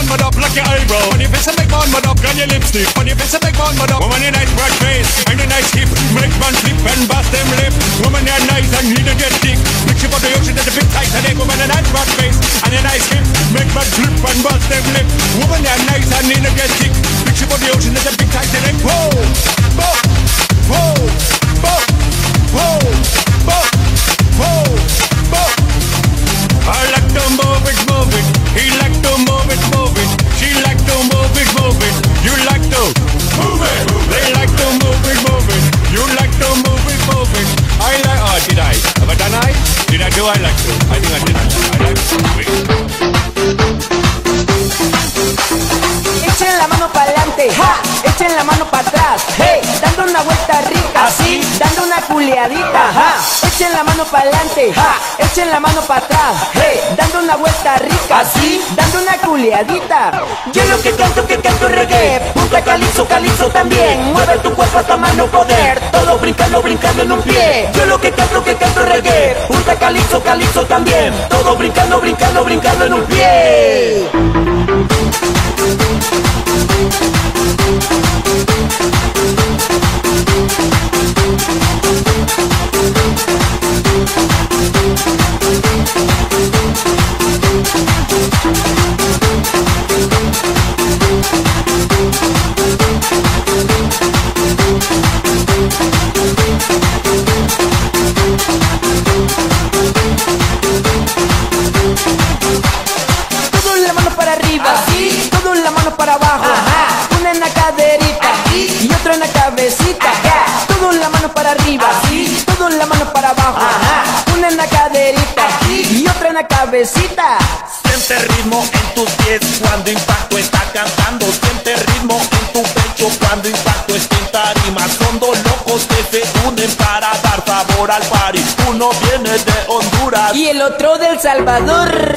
man mud up like your eyebrow. On your face and make man mud up, got your lipstick. On your face and make man mud up. Woman, you nice broad face and a nice hip. Make man flip and bust them lip. Woman, you're nice and need to get. Mix you for the ocean, that's a big Titanic. Woman, a nice broad face and a nice hip. Make man flip and bust them lip. Do? I like to. I think I did. I like to move it. Echen la mano para adelante, ja, echen la mano para atrás, hey, dando una vuelta rica, así, dando una culeadita, ja, echen la mano para adelante, ja, echen la mano para atrás, hey, dando una vuelta rica, así, dando una culeadita. Yo lo que canto, que canto reggae, calizo, calizo también, mueve tu cuerpo hasta mano poder, todo brincando, brincando en un pie. Yo lo que canto, que canto reggae, punta calizo, calizo también, todo brincando, brincando, brincando en un pie. Todo la mano para arriba, así. Todo la mano para abajo, Una en la caderita, y otra en la cabecita. Todo la mano para arriba, así. Todo la mano para abajo, Una en la caderita, y otra en la cabecita. Siente ritmo en tus pies cuando impacto está cantando. Siente ritmo en tu pecho cuando impacto está en tarima. Son dos sabor al. Uno viene de Honduras. Y el otro del Salvador.